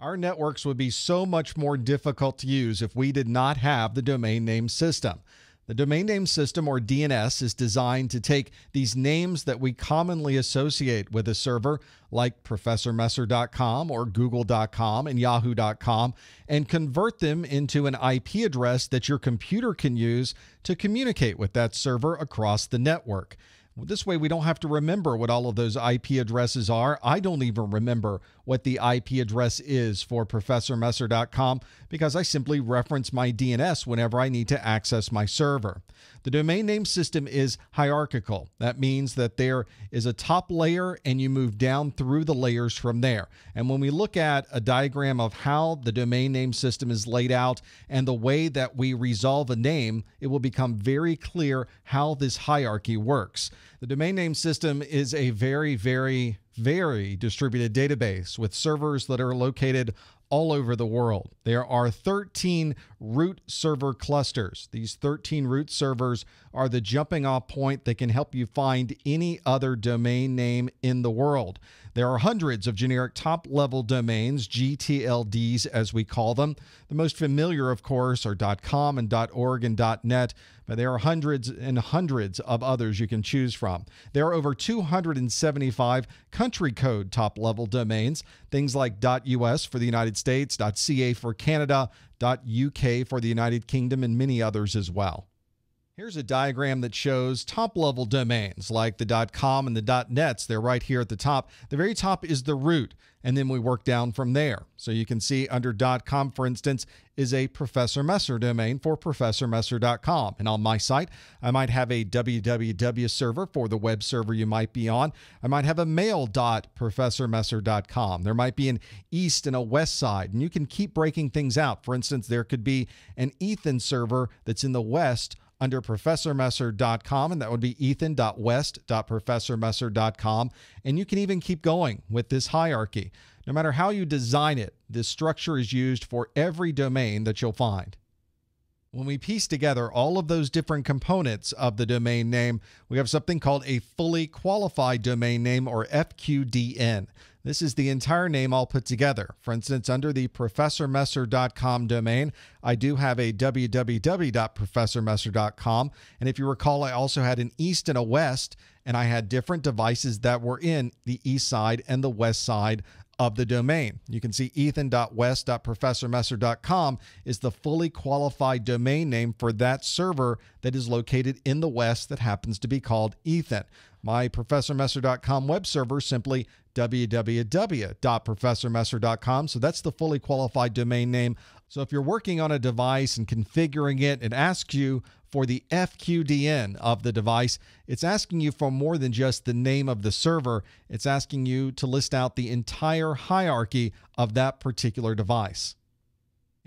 Our networks would be so much more difficult to use if we did not have the domain name system. The domain name system, or DNS, is designed to take these names that we commonly associate with a server, like ProfessorMesser.com or Google.com and Yahoo.com, and convert them into an IP address that your computer can use to communicate with that server across the network. This way, we don't have to remember what all of those IP addresses are. I don't even remember what the IP address is for ProfessorMesser.com because I simply reference my DNS whenever I need to access my server. The domain name system is hierarchical. That means that there is a top layer and you move down through the layers from there. And when we look at a diagram of how the domain name system is laid out and the way that we resolve a name, it will become very clear how this hierarchy works. The domain name system is a very, very, very distributed database with servers that are located all over the world. There are 13 root server clusters. These 13 root servers are the jumping off point that can help you find any other domain name in the world. There are hundreds of generic top level domains, GTLDs as we call them. The most familiar, of course, are .com and .org and .net, but there are hundreds and hundreds of others you can choose from. There are over 275 country code top level domains, things like .us for the United States, .ca for Canada, .uk for the United Kingdom, and many others as well. Here's a diagram that shows top level domains like the .com and the .nets. They're right here at the top. The very top is the root, and then we work down from there. So you can see under .com, for instance, is a Professor Messer domain for ProfessorMesser.com. And on my site, I might have a www server for the web server you might be on. I might have a mail.professormesser.com. There might be an east and a west side, and you can keep breaking things out. For instance, there could be an Ethan server that's in the west under professormesser.com, and that would be ethan.west.professormesser.com. And you can even keep going with this hierarchy. No matter how you design it, this structure is used for every domain that you'll find. When we piece together all of those different components of the domain name, we have something called a fully qualified domain name or FQDN. This is the entire name all put together. For instance, under the professormesser.com domain, I do have a www.professormesser.com. And if you recall, I also had an east and a west, and I had different devices that were in the east side and the west side of the domain. You can see ethan.west.professormesser.com is the fully qualified domain name for that server that is located in the West that happens to be called Ethan. My ProfessorMesser.com web server simply www.professormesser.com. So that's the fully qualified domain name. So if you're working on a device and configuring it, it asks you for the FQDN of the device. It's asking you for more than just the name of the server, it's asking you to list out the entire hierarchy of that particular device.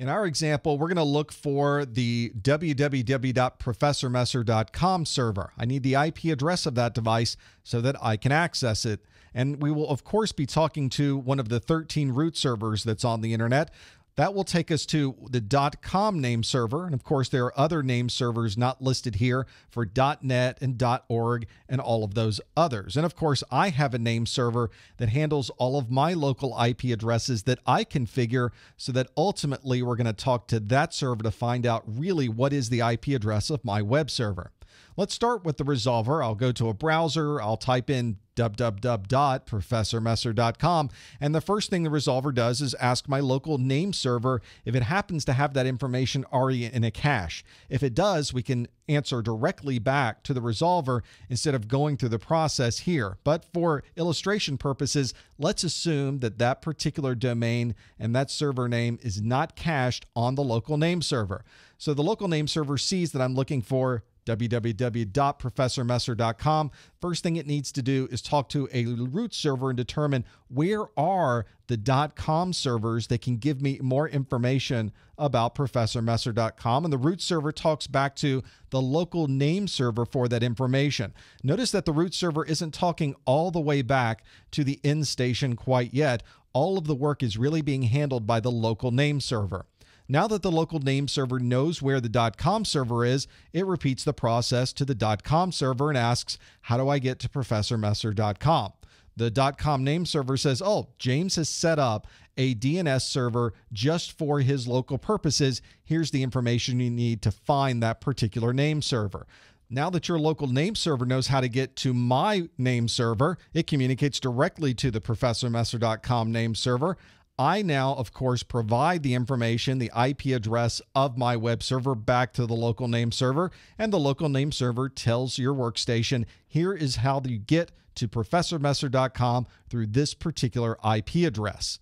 In our example, we're going to look for the www.professormesser.com server. I need the IP address of that device so that I can access it. And we will, of course, be talking to one of the 13 root servers that's on the internet. That will take us to the .com name server. And of course, there are other name servers not listed here for .net and .org and all of those others. And of course, I have a name server that handles all of my local IP addresses that I configure so that ultimately we're going to talk to that server to find out really what is the IP address of my web server. Let's start with the resolver. I'll go to a browser, I'll type in www.professormesser.com. And the first thing the resolver does is ask my local name server if it happens to have that information already in a cache. If it does, we can answer directly back to the resolver instead of going through the process here. But for illustration purposes, let's assume that that particular domain and that server name is not cached on the local name server. So the local name server sees that I'm looking for www.professormesser.com. First thing it needs to do is talk to a root server and determine where are the .com servers that can give me more information about professormesser.com and the root server talks back to the local name server for that information. Notice that the root server isn't talking all the way back to the end station quite yet. All of the work is really being handled by the local name server. Now that the local name server knows where the .com server is, it repeats the process to the .com server and asks, how do I get to professormesser.com? the .com name server says, "Oh, James has set up a DNS server just for his local purposes. Here's the information you need to find that particular name server." Now that your local name server knows how to get to my name server, it communicates directly to the ProfessorMesser.com name server. I now, of course, provide the information, the IP address of my web server back to the local name server, and the local name server tells your workstation, here is how you get to ProfessorMesser.com through this particular IP address.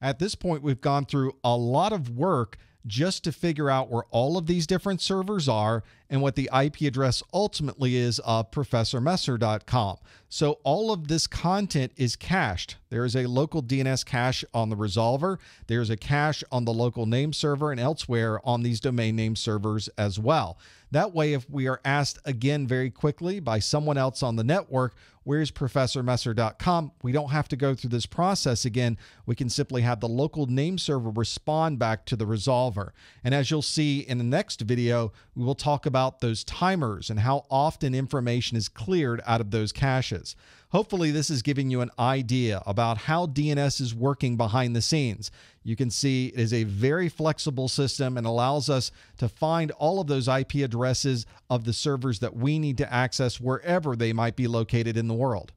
At this point, we've gone through a lot of work just to figure out where all of these different servers are and what the IP address ultimately is of professormesser.com. So all of this content is cached. There is a local DNS cache on the resolver, there's a cache on the local name server and elsewhere on these domain name servers as well. That way, if we are asked again very quickly by someone else on the network, where's professormesser.com, we don't have to go through this process again. We can simply have the local name server respond back to the resolver. And as you'll see in the next video, we will talk about those timers and how often information is cleared out of those caches. Hopefully, this is giving you an idea about how DNS is working behind the scenes. You can see it is a very flexible system and allows us to find all of those IP addresses of the servers that we need to access wherever they might be located in the world.